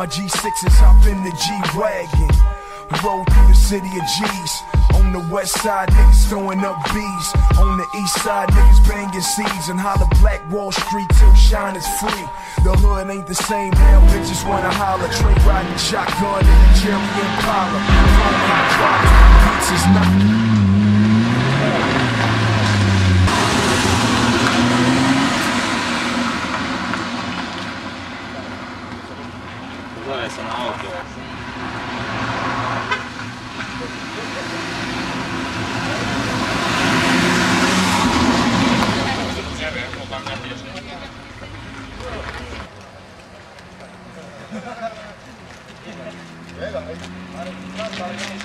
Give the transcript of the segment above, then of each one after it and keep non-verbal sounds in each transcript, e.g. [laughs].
my G6s, hop in the G-Wagon. Roll through the city of G's. On the west side, niggas throwing up B's. On the east side, niggas banging C's. And holler Black Wall Street till shine is free. The hood ain't the same now, bitches wanna holler. Trey riding shotgun in a Jerry Impala. Is not. essa na auto. Pega, aí.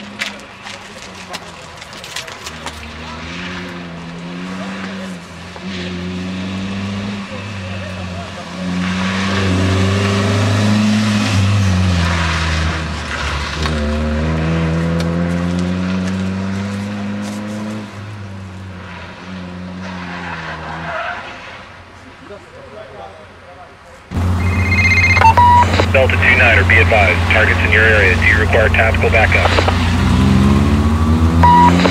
Be advised. Targets in your area. Do you require tactical backup?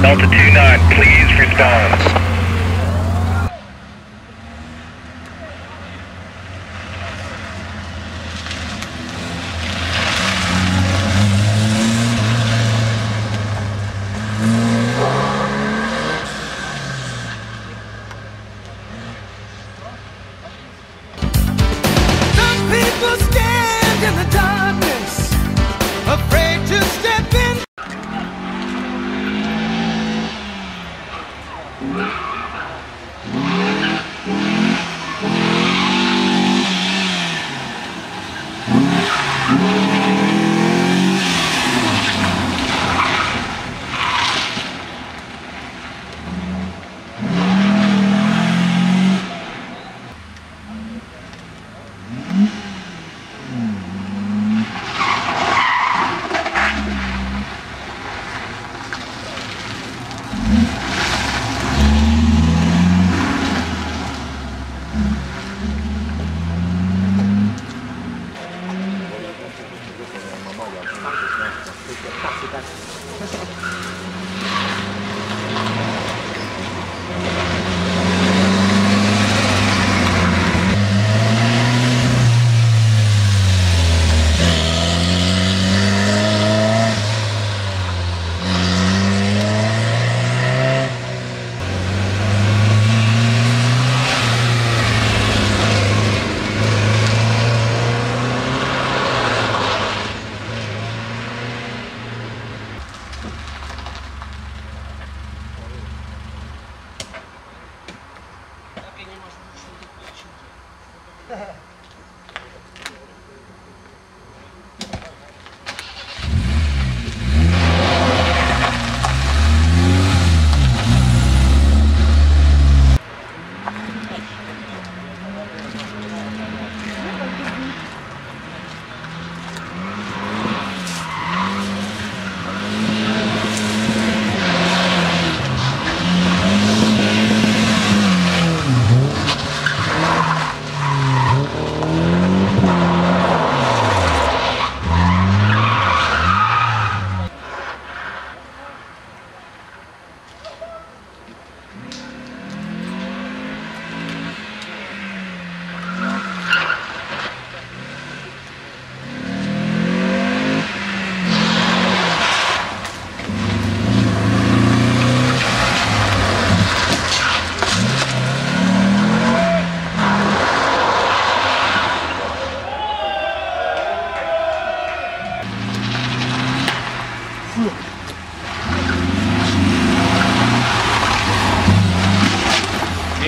Delta 2-9, please respond.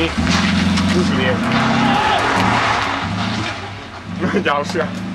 Sim, os [laughs]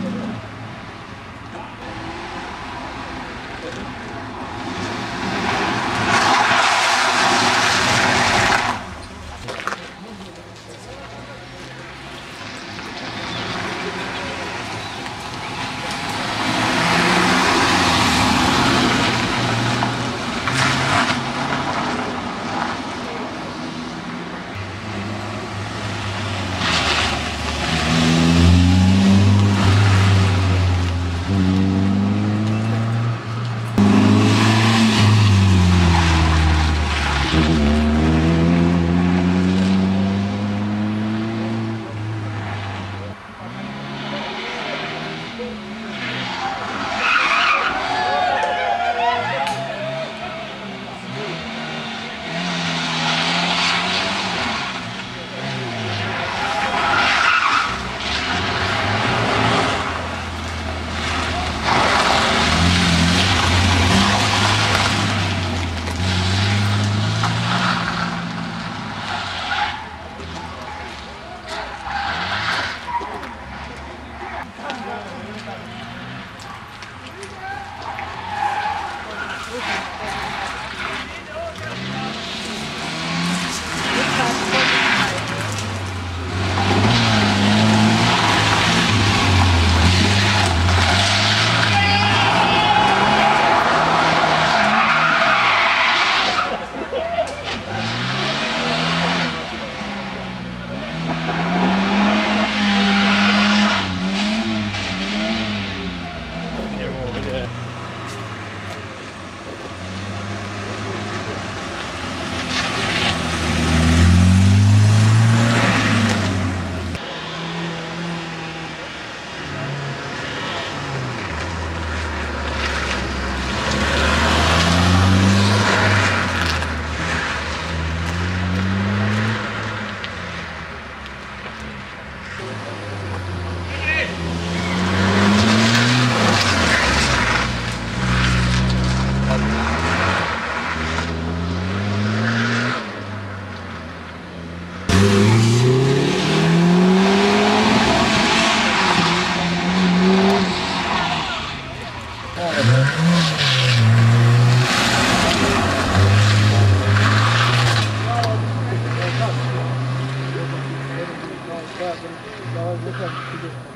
Daha güzel.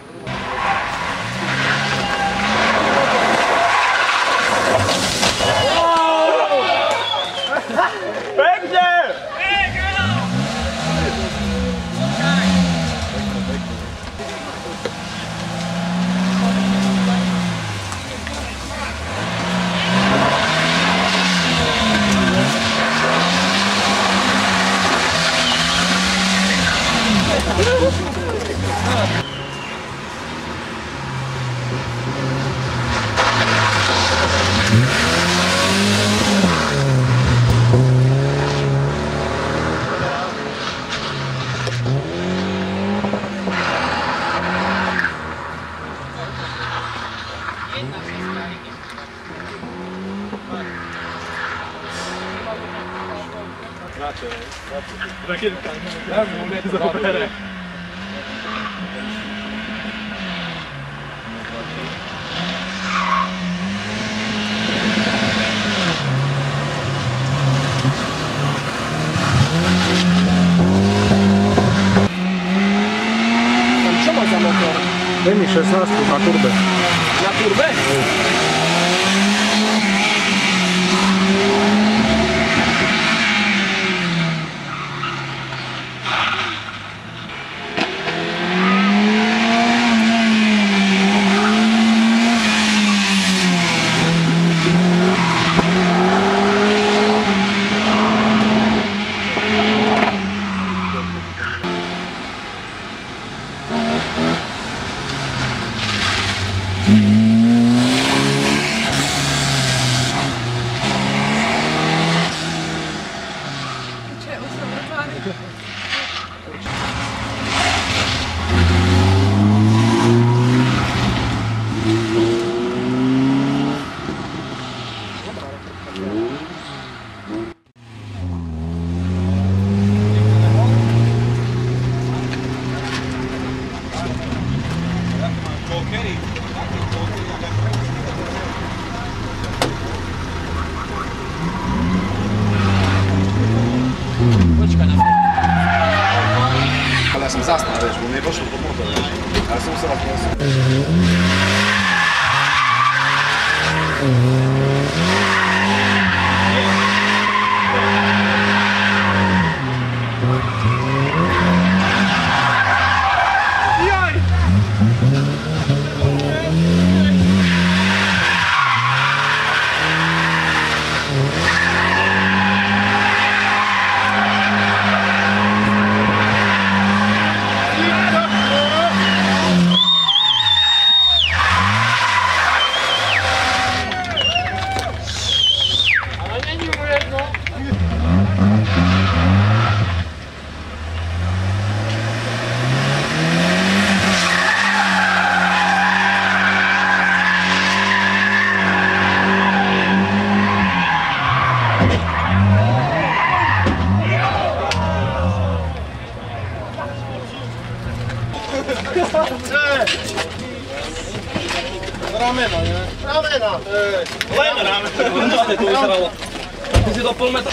Ramena, ne? Ramena! Lejme ramena! Ramena! Ty si to pol metra.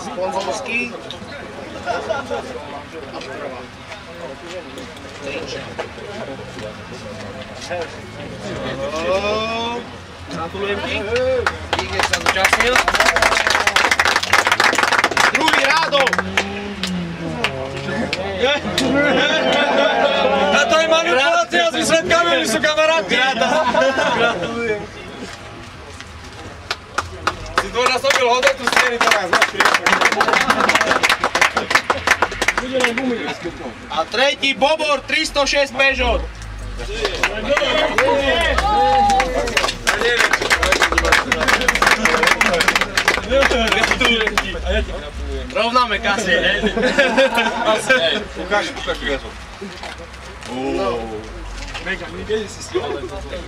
Sponzorský. Gratulujem ti. Díky, že sa zúčastnil. Druhý rádok. A to je manipulácia s výsledkami, sú kamaráti. Gratulujem. Dvojnásobil hodnotu steny teraz. A tretí Bobor 306 Peugeot. Rovnáme kasy, ne? Ukáž, ukáž kreslo.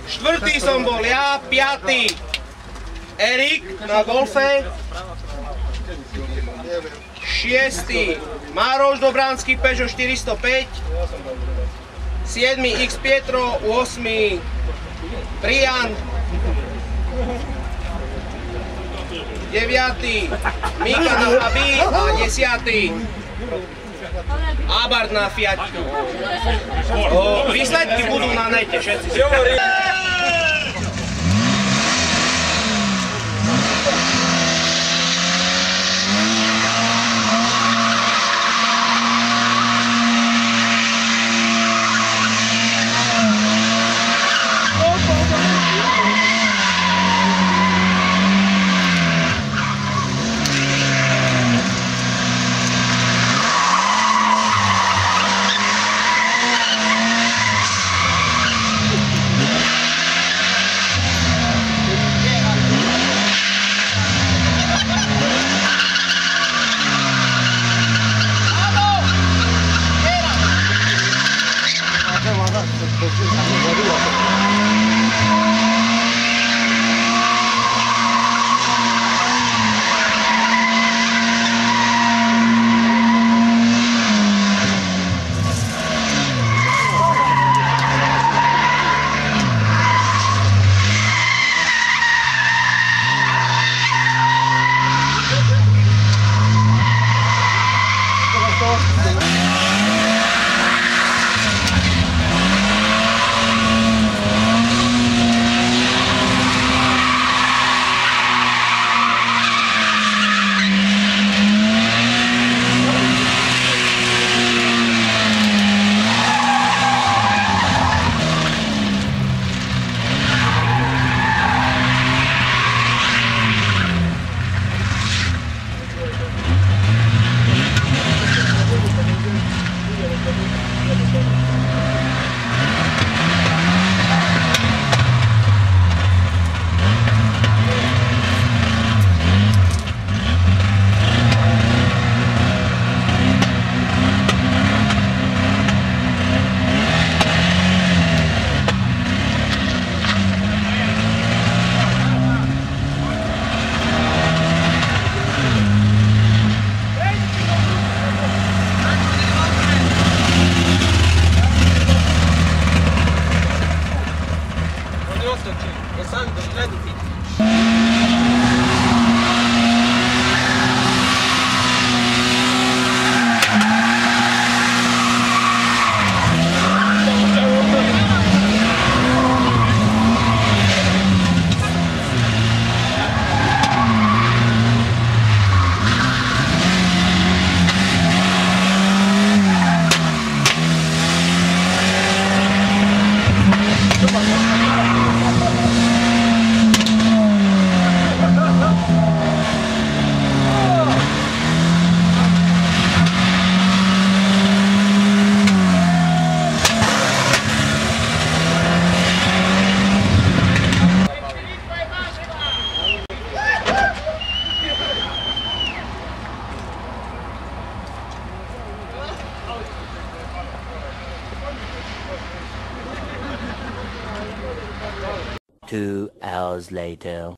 Štvrtý som bol ja, piatý Erik na golfe. Šiestý Mároš Dobranský Peugeot 405. Siedmy X Pietro, 8. Brian. 9. Mika na Fabi a 10. Abart na Fiat. Výsledky budú na nete, všetci 様がちょっと通算で。Later.